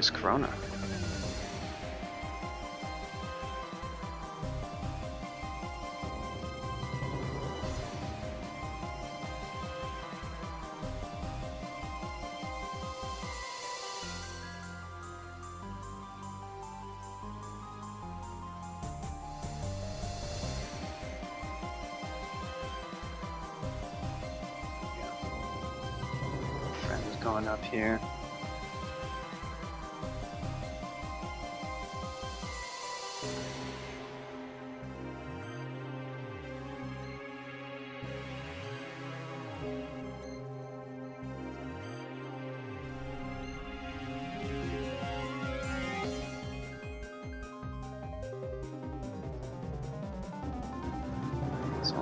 Nice Corona. Going up here.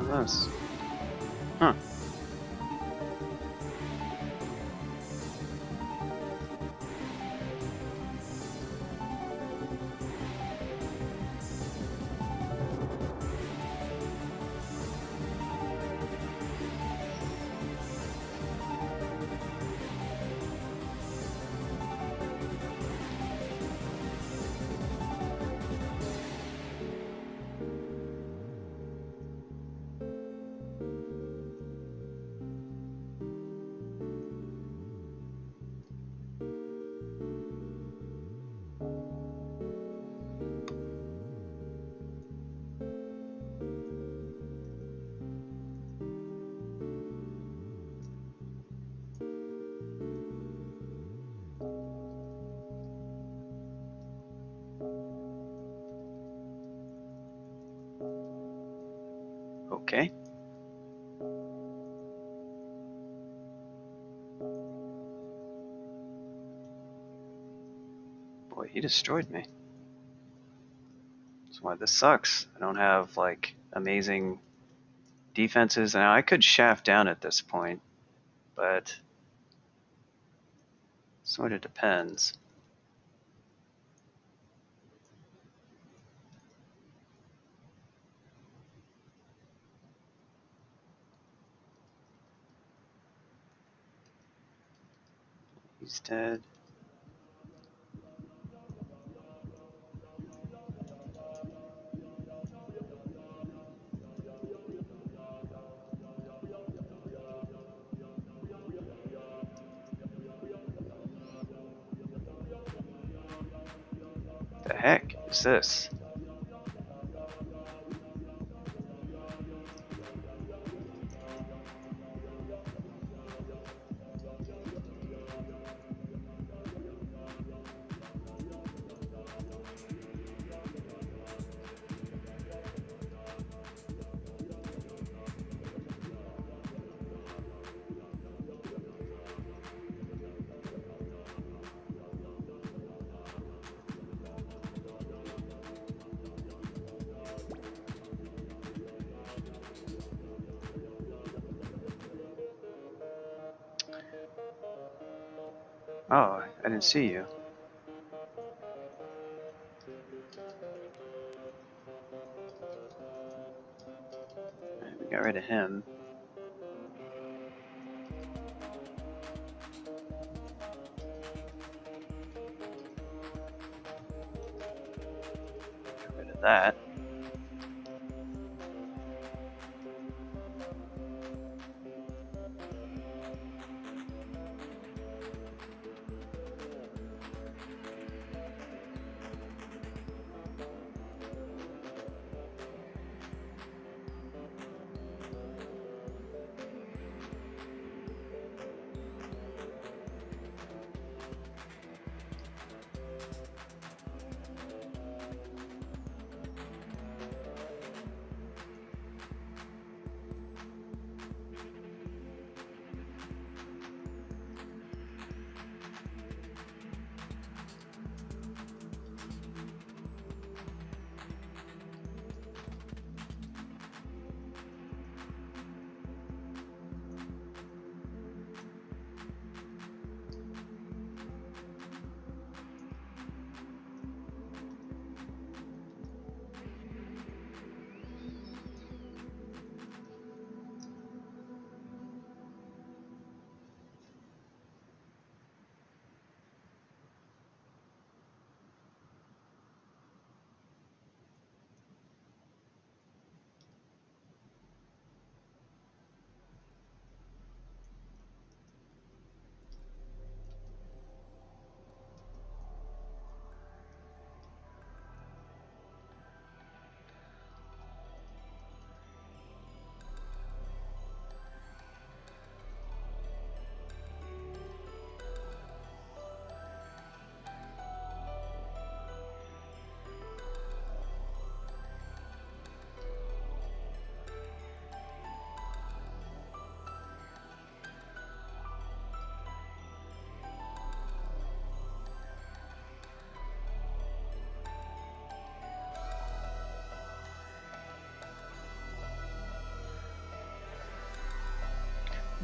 What's Okay. Boy, he destroyed me. That's why this sucks. I don't have like amazing defenses. Now I could shaft down at this point, but sort of depends. He's dead. The heck is this? Didn't see you. We got rid of him. Got rid of that.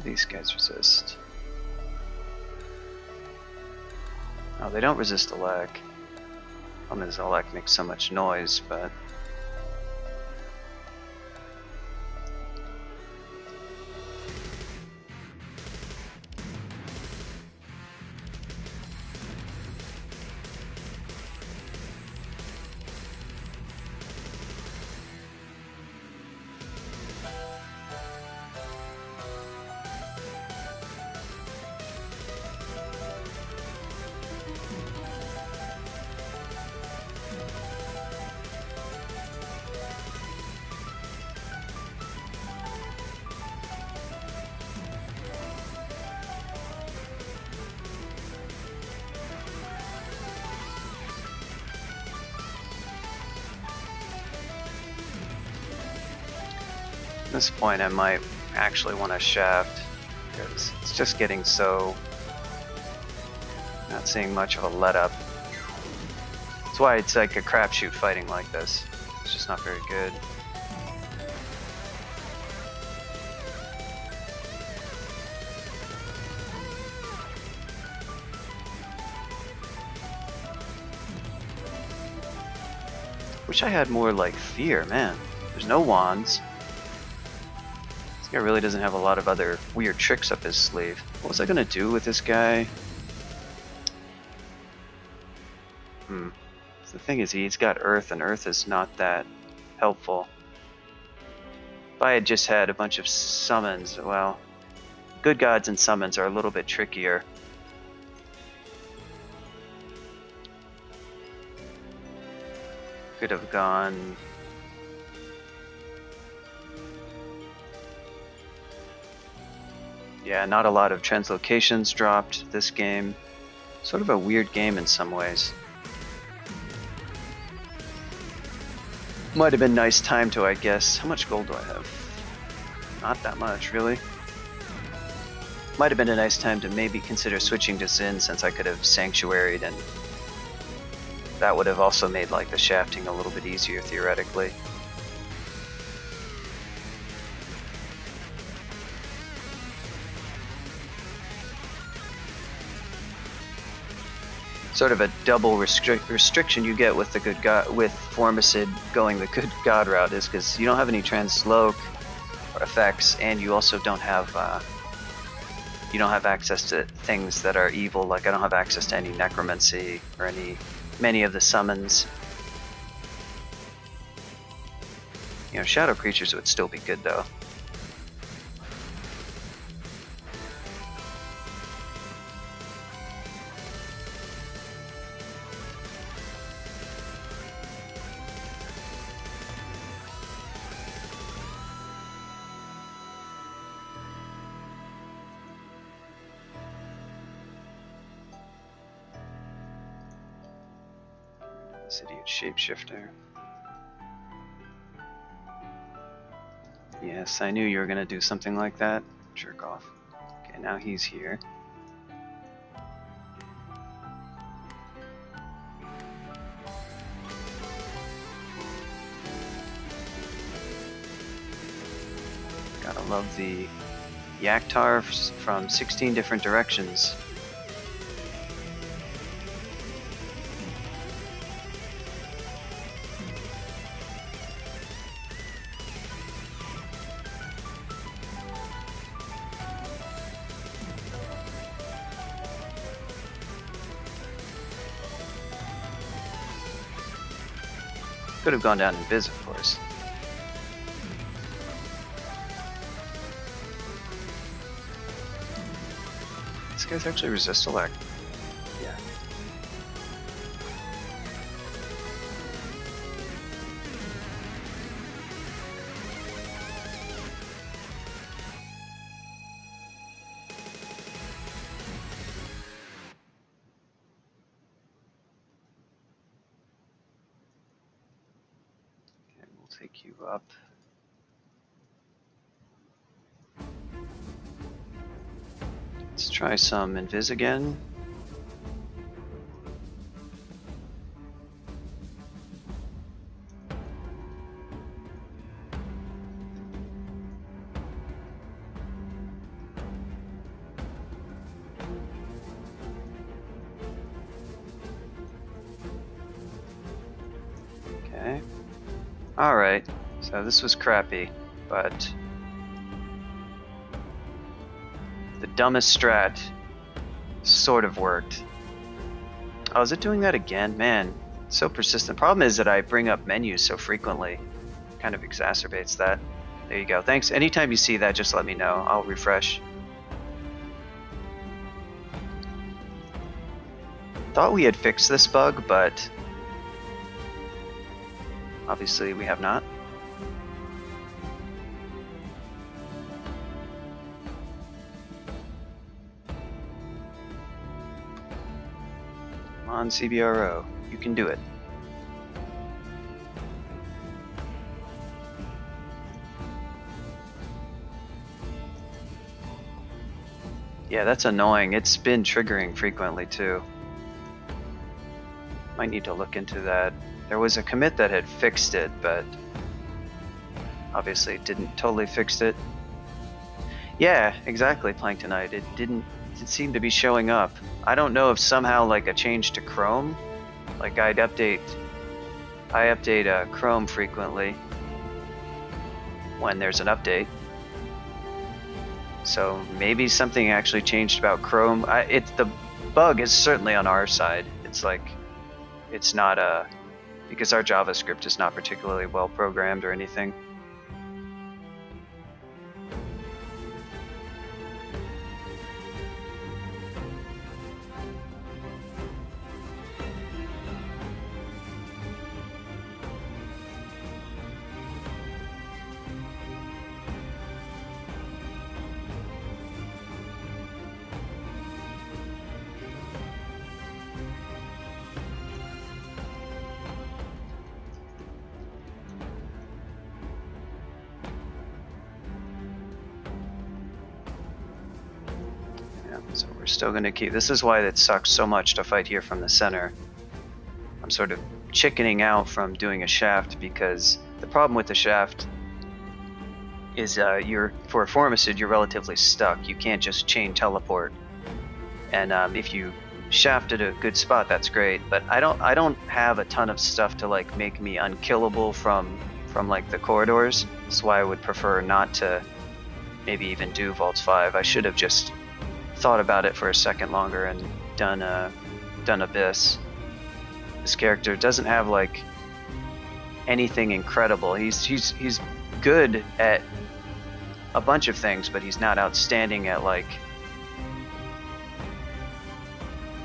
These guys resist? Oh, they don't resist Elec. Problem is Elec makes so much noise, but... this point, I might actually want to shaft because it's just getting so. Not seeing much of a let up. That's why it's like a crapshoot fighting like this. It's just not very good. Wish I had more like fear, man. There's no wands. This guy really doesn't have a lot of other weird tricks up his sleeve. What was I gonna do with this guy? Hmm. The thing is, he's got Earth, and Earth is not that helpful. If I had just had a bunch of summons, well, good gods and summons are a little bit trickier. Could have gone Yeah, not a lot of translocations dropped this game. Sort of a weird game in some ways. Might have been nice time to, I guess. How much gold do I have? Not that much, really. Might have been a nice time to maybe consider switching to Zin since I could have sanctuaried and that would have also made like the shafting a little bit easier theoretically. Sort of a double restric restriction you get with the good god with Formicid going the good god route is because you don't have any transloc effects, and you also don't have uh, you don't have access to things that are evil. Like I don't have access to any necromancy or any many of the summons. You know, shadow creatures would still be good though. This idiot shapeshifter. Yes, I knew you were gonna do something like that. Jerk off. Okay, now he's here. Gotta love the Yaktaur from 16 different directions. Could have gone down in Viz, of course. This guy's actually resist elect. try some invis again. Okay. Alright, so this was crappy, but the dumbest strat sort of worked. Oh, is it doing that again? Man, so persistent. Problem is that I bring up menus so frequently. Kind of exacerbates that. There you go. Thanks. Anytime you see that, just let me know. I'll refresh. Thought we had fixed this bug, but obviously we have not. On, CBRO. You can do it. Yeah, that's annoying. It's been triggering frequently too. Might need to look into that. There was a commit that had fixed it, but obviously didn't totally fix it. Yeah, exactly, Planktonite. It didn't it seem to be showing up. I don't know if somehow like a change to Chrome, like I'd update, I update uh, Chrome frequently when there's an update. So maybe something actually changed about Chrome. I, the bug is certainly on our side. It's like it's not a because our JavaScript is not particularly well programmed or anything. We're still going to keep... This is why it sucks so much to fight here from the center. I'm sort of chickening out from doing a shaft because the problem with the shaft is uh, you're for a Formicid you're relatively stuck. You can't just chain teleport. And um, if you shaft at a good spot, that's great. But I don't I don't have a ton of stuff to like make me unkillable from from like the corridors. That's why I would prefer not to maybe even do Vaults 5. I should have just thought about it for a second longer and done a done Abyss. This character doesn't have like anything incredible. He's he's he's good at a bunch of things, but he's not outstanding at like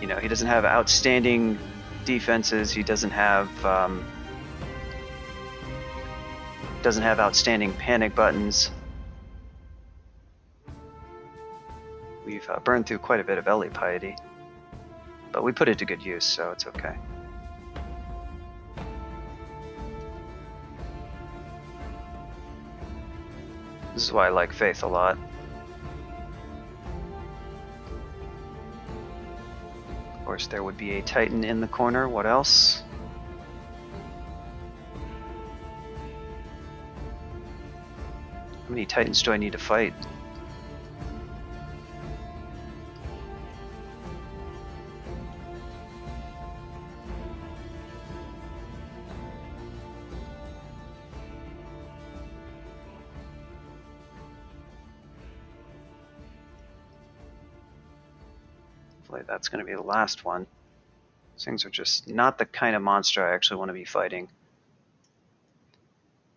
you know he doesn't have outstanding defenses. He doesn't have um, doesn't have outstanding panic buttons. We've uh, burned through quite a bit of Ellie Piety, but we put it to good use, so it's okay. This is why I like Faith a lot. Of course, there would be a Titan in the corner. What else? How many Titans do I need to fight? That's going to be the last one. These things are just not the kind of monster I actually want to be fighting.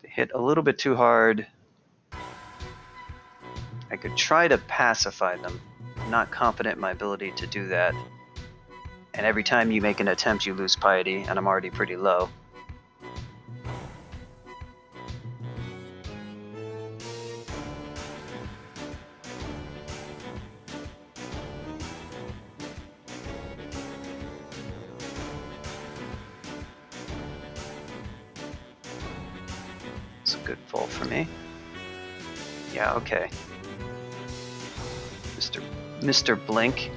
They hit a little bit too hard. I could try to pacify them. I'm not confident in my ability to do that. And every time you make an attempt, you lose piety, and I'm already pretty low. Mr. Blink.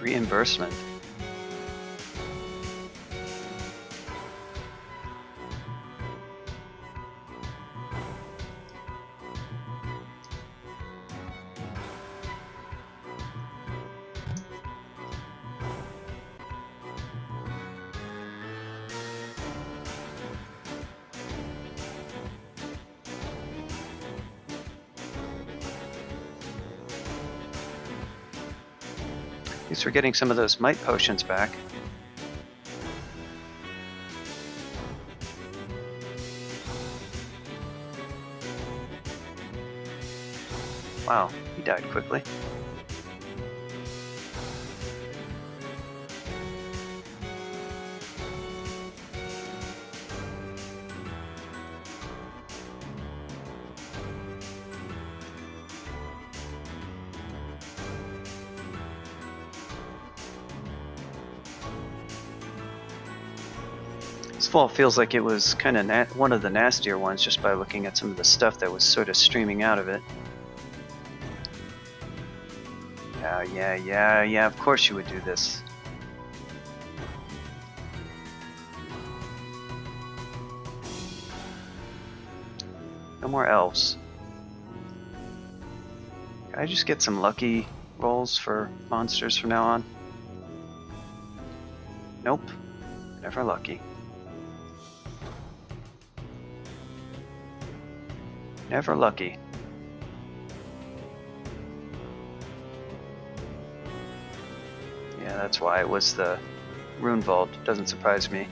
Reimbursement. Least we're getting some of those might potions back. Wow, he died quickly. This fall feels like it was kind of one of the nastier ones just by looking at some of the stuff that was sort of streaming out of it. Yeah, yeah, yeah, yeah, of course you would do this. No more elves. Can I just get some lucky rolls for monsters from now on? Nope. Never lucky. Never lucky. Yeah, that's why it was the rune vault. Doesn't surprise me.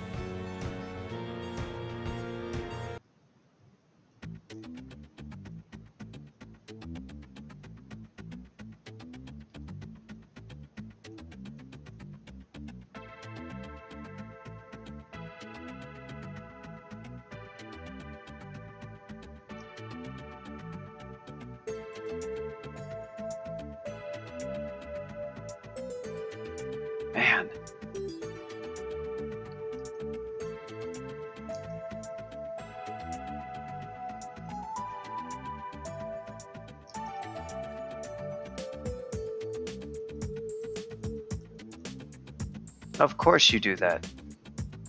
Of course you do that.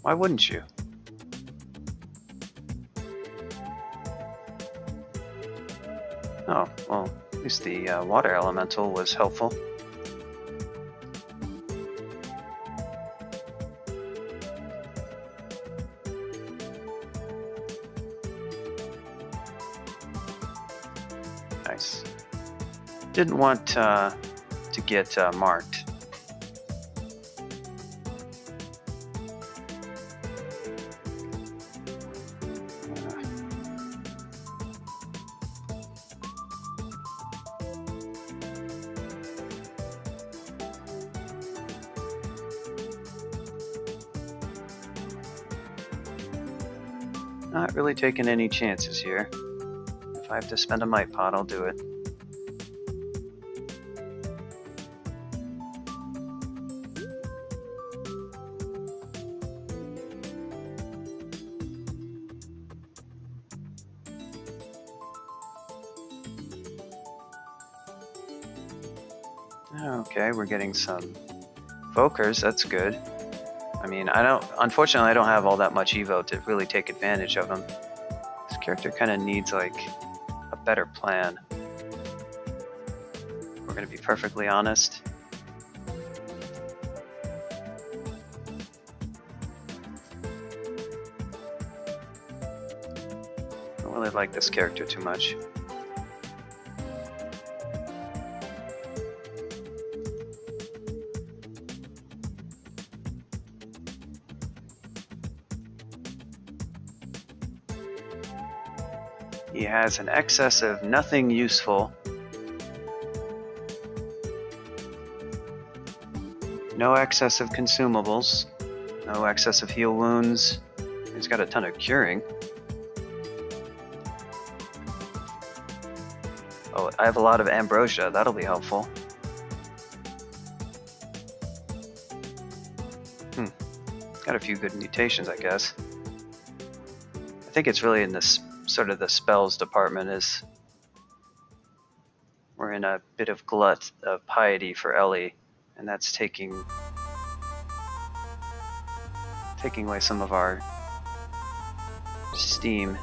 Why wouldn't you? Oh, well, at least the uh, water elemental was helpful. Nice. Didn't want uh, to get uh, marked. Really taking any chances here. If I have to spend a might pot, I'll do it. Okay, we're getting some Vokers, that's good. I mean, I don't, unfortunately, I don't have all that much Evo to really take advantage of him. This character kind of needs, like, a better plan. We're going to be perfectly honest. I don't really like this character too much. Has an excess of nothing useful. No excess of consumables. No excess of heal wounds. He's got a ton of curing. Oh, I have a lot of ambrosia. That'll be helpful. Hmm. Got a few good mutations, I guess. I think it's really in this sort of the spells department is we're in a bit of glut of piety for Ellie, and that's taking taking away some of our steam.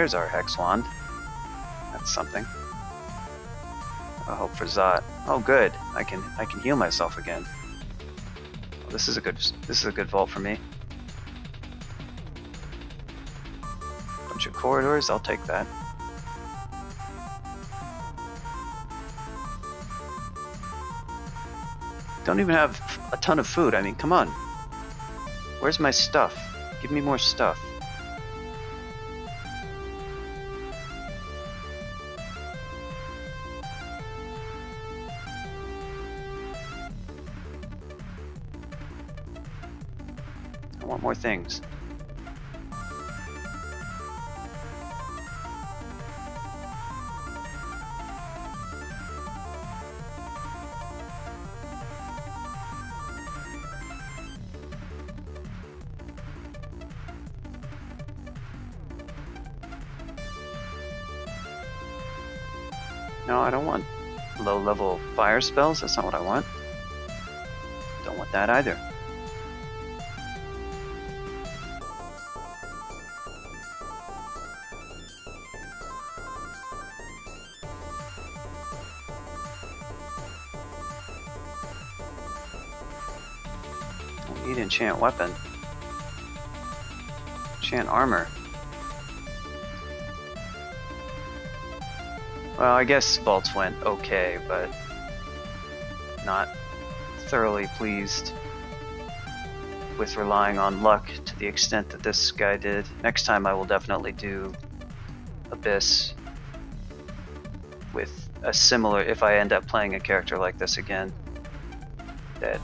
There's our Hex Wand. That's something. I hope for Zot. Oh good, I can I can heal myself again. This is a good this is a good vault for me. Bunch of corridors, I'll take that. Don't even have a ton of food. I mean, come on. Where's my stuff? Give me more stuff. Things. No, I don't want low level fire spells. That's not what I want. Don't want that either. Need enchant weapon. Enchant armor. Well, I guess vaults went okay, but not thoroughly pleased with relying on luck to the extent that this guy did. Next time I will definitely do Abyss with a similar, if I end up playing a character like this again. That,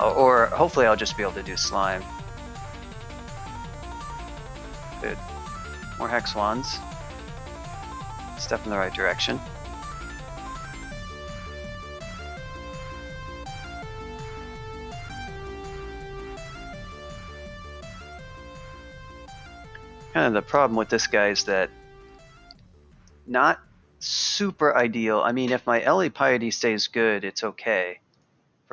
or hopefully I'll just be able to do Slime. Good. More Hex Wands step in the right direction. Kind of the problem with this guy is that not super ideal. I mean, if my Ellie Piety stays good, it's okay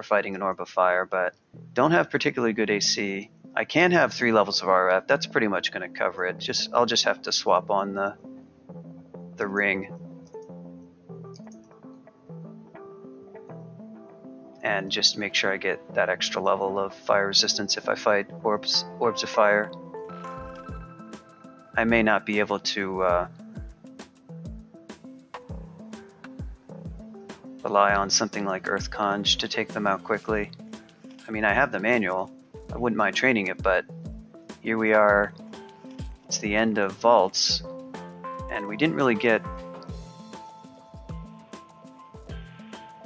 for fighting an Orb of Fire, but don't have particularly good AC. I can have three levels of RF. That's pretty much going to cover it. Just I'll just have to swap on the the ring. And just make sure I get that extra level of fire resistance if I fight orbs, orbs of fire. I may not be able to uh, rely on something like Earth Conj to take them out quickly. I mean, I have the manual. I wouldn't mind training it, but here we are. It's the end of Vaults, and we didn't really get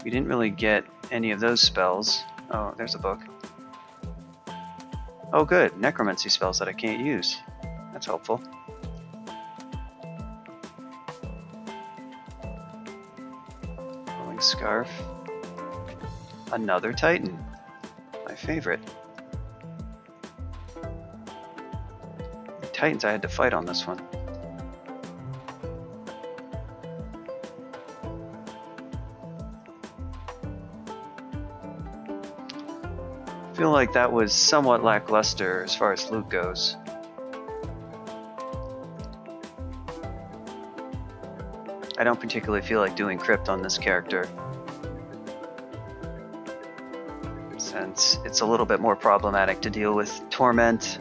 we didn't really get any of those spells. Oh, there's a book. Oh good, necromancy spells that I can't use. That's helpful. Scarf. Another titan. My favorite. Titans I had to fight on this one. feel like that was somewhat lackluster as far as loot goes. I don't particularly feel like doing crypt on this character. Since it's a little bit more problematic to deal with torment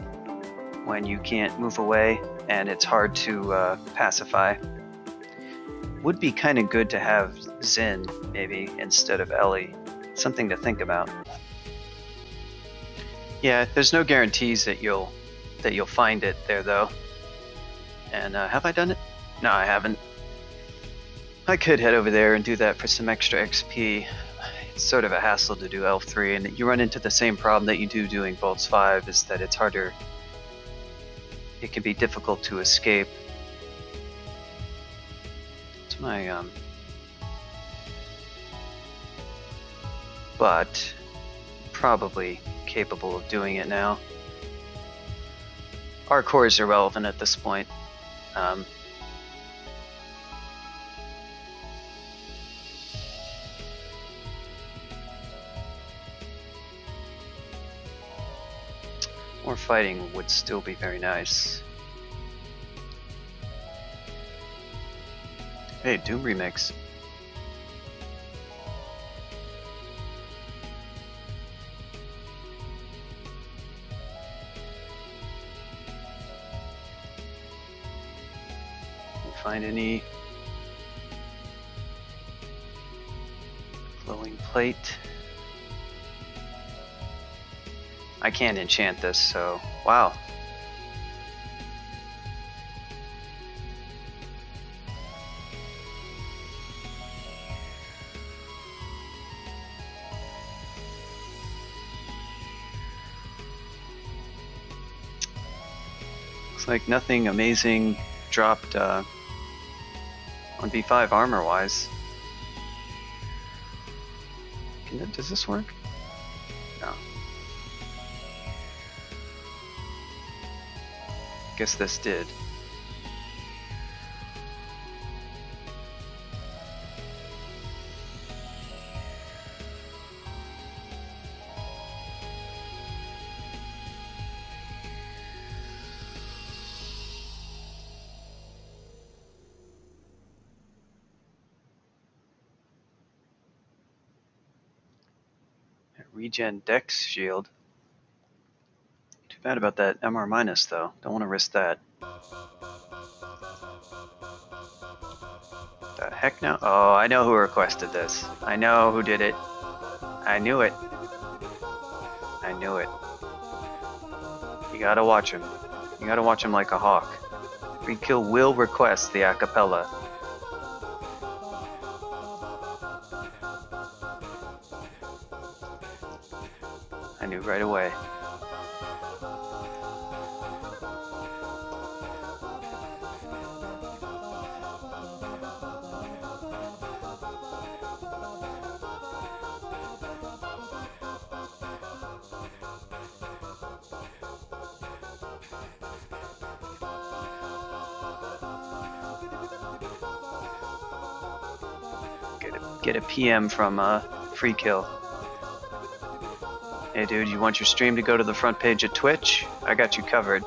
when you can't move away and it's hard to uh, pacify. Would be kind of good to have Zin, maybe, instead of Ellie. Something to think about. Yeah, there's no guarantees that you'll that you'll find it there though. And uh, have I done it? No, I haven't. I could head over there and do that for some extra XP. Sort of a hassle to do L3, and you run into the same problem that you do doing Vaults 5, is that it's harder. It can be difficult to escape. It's my, um... But, probably capable of doing it now. Our cores are relevant at this point. Um, More fighting would still be very nice. Hey, Doom Remix. find any glowing plate. I can't enchant this, so wow. Looks like nothing amazing dropped uh, on V5 armor wise. Can it, does this work? Guess this did. Regen Dex shield. Bad about that MR minus though. Don't want to risk that. The heck no? Oh, I know who requested this. I know who did it. I knew it. I knew it. You gotta watch him. You gotta watch him like a hawk. Free kill will request the acapella. Get a, PM from uh, Free Kill. Hey dude, you want your stream to go to the front page of Twitch? I got you covered.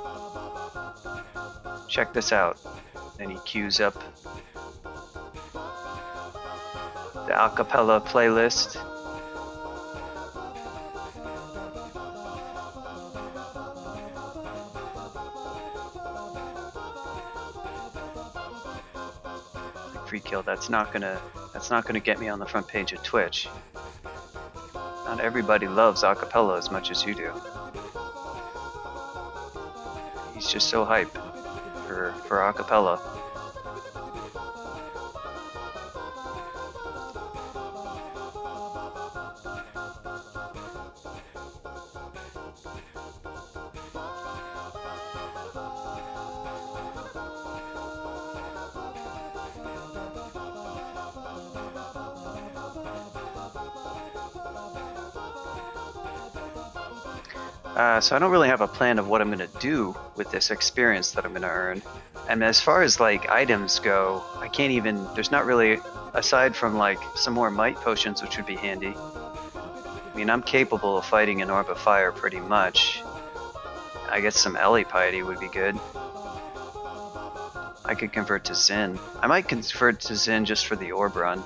Check this out. Then he queues up the acapella playlist. Free kill. That's not gonna. That's not gonna get me on the front page of Twitch. Not everybody loves acapella as much as you do. He's just so hype for for acapella. So I don't really have a plan of what I'm going to do with this experience that I'm going to earn. And as far as like items go, I can't even, there's not really, aside from like some more might potions, which would be handy. I mean, I'm capable of fighting an orb of fire pretty much. I guess some Ellie piety would be good. I could convert to Zin. I might convert to Zin just for the orb run.